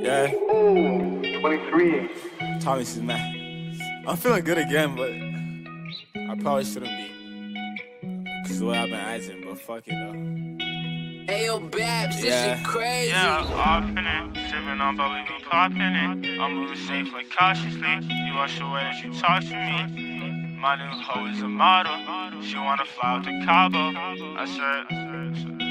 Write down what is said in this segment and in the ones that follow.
Yeah. Ooh, 23. Tommy says, man, I'm feeling good again, but I probably shouldn't be. Cause the way I've been acting, but fuck it though. Ayo, Babs, this Yeah. shit crazy. Yeah, off in it, sipping on, but we be popping it. I'm moving safe, like cautiously. You watch the way that you talk to me. My new hoe is a model. She wanna fly out to Cabo. I said, I said,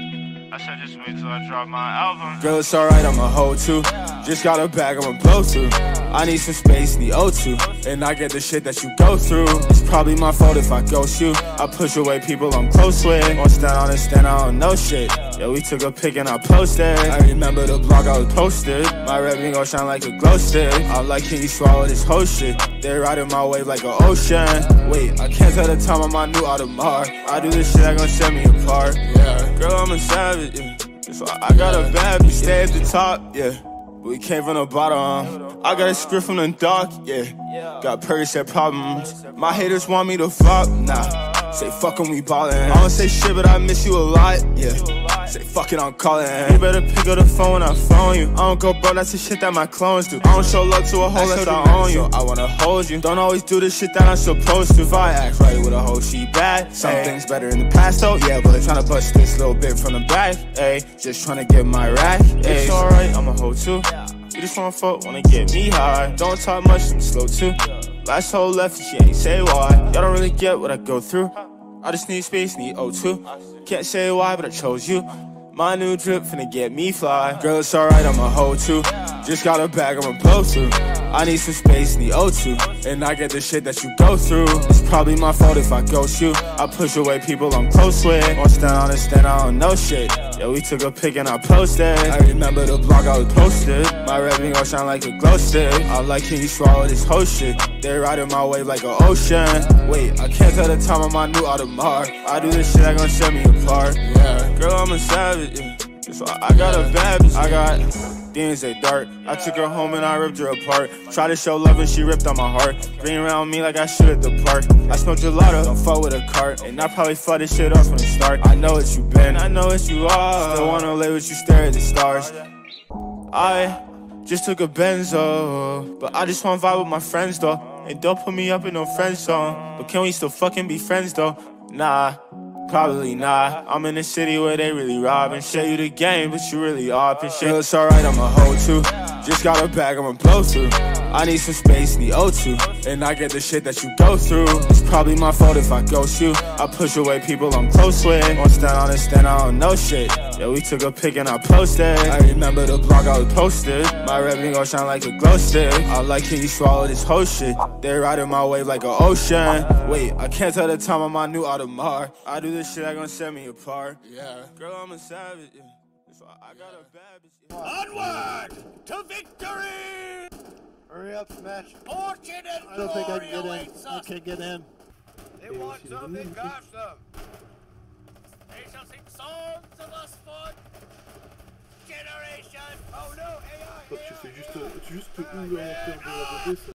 just wait till I drop my album. Girl, it's alright, I'm a hoe too. Just got a bag, I'ma blow through. I need some space, need O2. And I get the shit that you go through. It's probably my fault if I ghost you. I push away people I'm close with. On stand on and stand, I don't know shit. Yeah, we took a pic and I posted. I remember the blog I was posted. My ring gon' shine like a glow stick. I'm like, can you swallow this whole shit? They riding my wave like an ocean. Wait, I can't tell the time on my new Audemars. I do this shit that gon' set me apart. Yeah, girl, I'm a savage. Yeah. So I got a bitch, stay at the top, yeah. But we came from the bottom. I got a script from the dark, yeah. Got Percocet problems. My haters want me to flop, nah. Say fuck we ballin'. I don't say shit, but I miss you a lot, yeah. Say fuck it, I'm calling. You better pick up the phone when I phone you. I don't go bro, that's the shit that my clones do. I don't show love to a hoe unless I own you. I wanna hold you. Don't always do the shit that I'm supposed to. If I act right with a hoe, she bad. Some things better in the past though, yeah. But they tryna bust this little bit from the back, ayy. Just tryna get my rack, ayy. It's alright, I'm a hoe too. You just wanna fuck, wanna get me high. Don't talk much, I'm slow too. Last hoe left, she ain't say why. Y'all don't really get what I go through. I just need space, need O2. Can't say why, but I chose you. My new drip finna get me fly. Girl, it's alright, I'm a hoe too. Just got a bag, I'ma blow through. I need some space, need O2. And I get the shit that you go through. It's probably my fault if I ghost you. I push away people I'm close with. On stand on and stand, I don't know shit. Yeah, we took a pic and I posted. I remember the blog I was posted. My ring gon' shine like a glow stick. I'm like, can you swallow this whole shit? They riding my wave like an ocean. Wait, I can't tell the time on my new Audemars. I do this shit that gon' set me apart. Yeah, girl, I'm a savage. Yeah. So I got a bad bitch. I got DNZ dart. I took her home and I ripped her apart. Try to show love and she ripped on my heart. Green around me like I should at the park. I smoke gelato, don't fuck with a cart. And I probably fuck this shit up from the start. I know what you been, I know what you are. Still wanna lay with you, stare at the stars. I just took a benzo, but I just wanna vibe with my friends though. And don't put me up in no friend zone. But can we still fucking be friends though? Nah. Probably not. I'm in a city where they really rob and show you the game, but you really off and shit. It's alright, I'm a hoe too. Just got a bag, I'ma blow through. I need some space, need O2. And I get the shit that you go through. It's probably my fault if I ghost you. I push away people I'm close with. On stand on and stand, I don't know shit. Yeah, we took a pic and I posted. I remember the blog I was posted. My red ring gon' shine like a glow stick. I'm like, can you swallow this whole shit? They riding my wave like an ocean. Wait, I can't tell the time on my new Audemars. I do this shit that gon' set me apart. Yeah, girl, I'm a savage. Yeah. So I got a bad bitch. Onward to victory! Hurry up, Smash. Fortune and I don't think I can get in. awaits I can't get in. They want something, gosh them. They shall sing songs of us for generations. Oh no, AI! Tu fais juste, tu juste où on peut regarder ça.